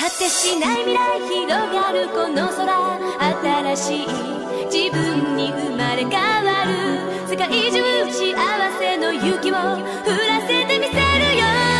果てしない未来広がるこの空新しい自分に生まれ変わる世界中幸せの雪を降らせてみせるよ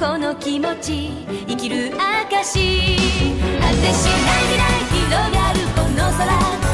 この気持ち生きる証果てしない未来広がるこの空。